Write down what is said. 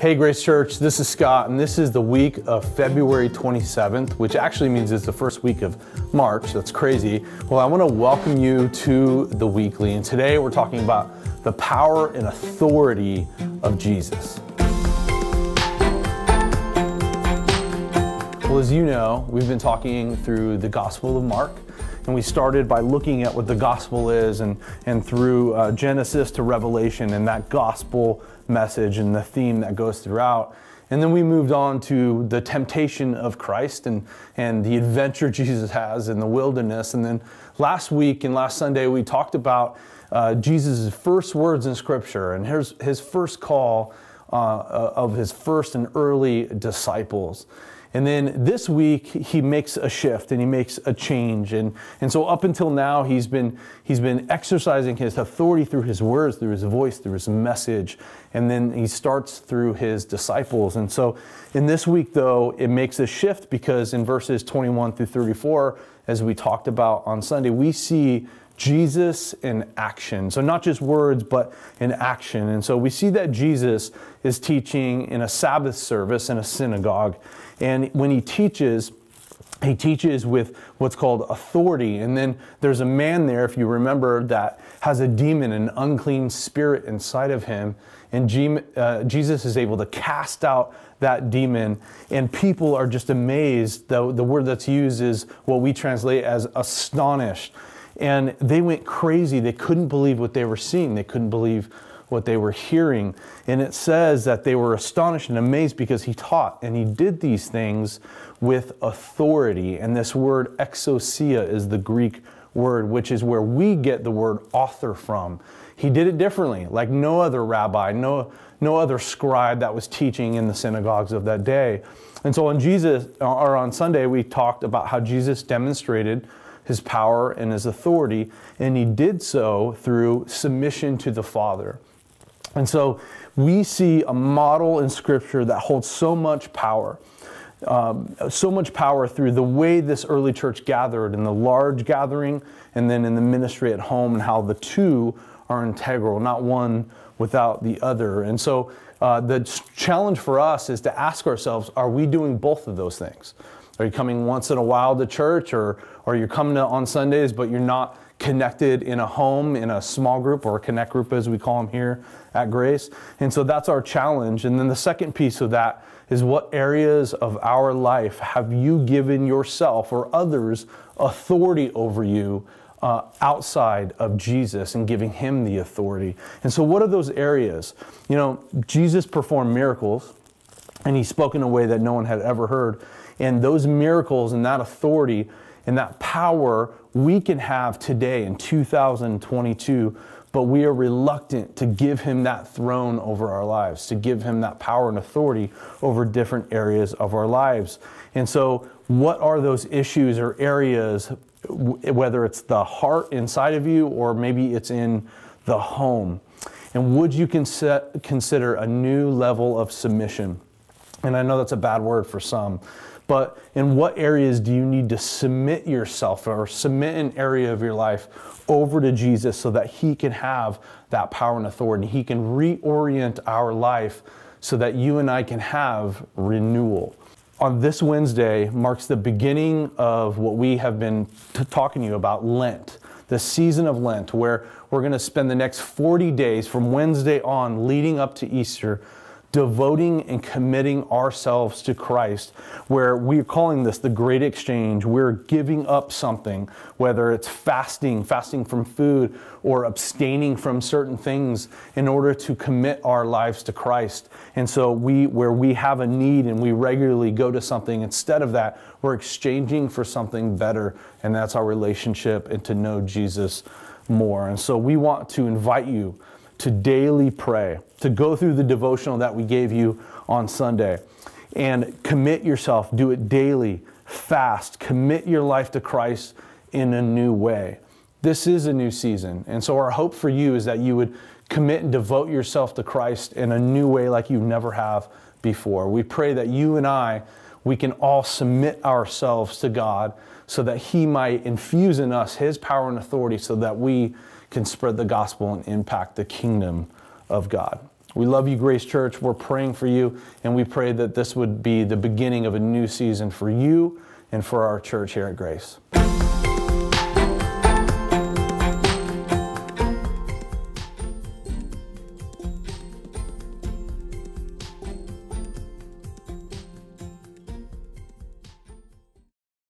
Hey, Grace Church, this is Scott, and this is the week of February 27th, which actually means it's the first week of March. That's crazy. Well, I want to welcome you to the weekly, and today we're talking about the power and authority of Jesus. As you know, we've been talking through the Gospel of Mark. And we started by looking at what the gospel is and, and through uh, Genesis to Revelation and that gospel message and the theme that goes throughout. And then we moved on to the temptation of Christ and, and the adventure Jesus has in the wilderness. And then last week and last Sunday, we talked about uh, Jesus' first words in Scripture and his, his first call uh, of his first and early disciples. And then this week he makes a shift and he makes a change. And, and so up until now he's been he's been exercising his authority through his words, through his voice, through his message. And then he starts through his disciples. And so in this week though, it makes a shift because in verses 21 through 34, as we talked about on Sunday, we see Jesus in action. So, not just words, but in action. And so, we see that Jesus is teaching in a Sabbath service in a synagogue. And when he teaches, he teaches with what's called authority. And then there's a man there, if you remember, that has a demon, an unclean spirit inside of him. And uh, Jesus is able to cast out that demon. And people are just amazed. The, the word that's used is what we translate as astonished. And they went crazy. They couldn't believe what they were seeing, they couldn't believe what they were hearing. And it says that they were astonished and amazed because he taught and he did these things with authority. And this word exousia is the Greek word, which is where we get the word author from. He did it differently, like no other rabbi, no, no other scribe that was teaching in the synagogues of that day. And so on Jesus, or on Sunday, we talked about how Jesus demonstrated his power and his authority, and he did so through submission to the Father. And so we see a model in Scripture that holds so much power. Um, so much power through the way this early church gathered in the large gathering and then in the ministry at home, and how the two are integral, not one without the other. And so uh, the challenge for us is to ask ourselves are we doing both of those things? Are you coming once in a while to church, or, or you're coming to, on Sundays, but you're not connected in a home, in a small group, or a connect group as we call them here at Grace? And so that's our challenge. And then the second piece of that is what areas of our life have you given yourself or others authority over you uh, outside of Jesus and giving him the authority. And so, what are those areas? You know, Jesus performed miracles and he spoke in a way that no one had ever heard. And those miracles and that authority and that power we can have today in 2022, but we are reluctant to give him that throne over our lives, to give him that power and authority over different areas of our lives. And so, what are those issues or areas, whether it's the heart inside of you or maybe it's in the home? And would you consider a new level of submission? And I know that's a bad word for some, but in what areas do you need to submit yourself or submit an area of your life over to Jesus so that He can have that power and authority? He can reorient our life so that you and I can have renewal. On this Wednesday marks the beginning of what we have been t- talking to you about Lent, the season of Lent, where we're going to spend the next 40 days from Wednesday on leading up to Easter devoting and committing ourselves to Christ, where we're calling this the great exchange. We're giving up something, whether it's fasting, fasting from food, or abstaining from certain things in order to commit our lives to Christ. And so we where we have a need and we regularly go to something, instead of that, we're exchanging for something better, and that's our relationship and to know Jesus more. And so we want to invite you to daily pray, to go through the devotional that we gave you on Sunday and commit yourself, do it daily, fast, commit your life to Christ in a new way. This is a new season. And so, our hope for you is that you would commit and devote yourself to Christ in a new way like you never have before. We pray that you and I, we can all submit ourselves to God so that He might infuse in us His power and authority so that we can spread the gospel and impact the kingdom of God. We love you, Grace Church. We're praying for you, and we pray that this would be the beginning of a new season for you and for our church here at Grace.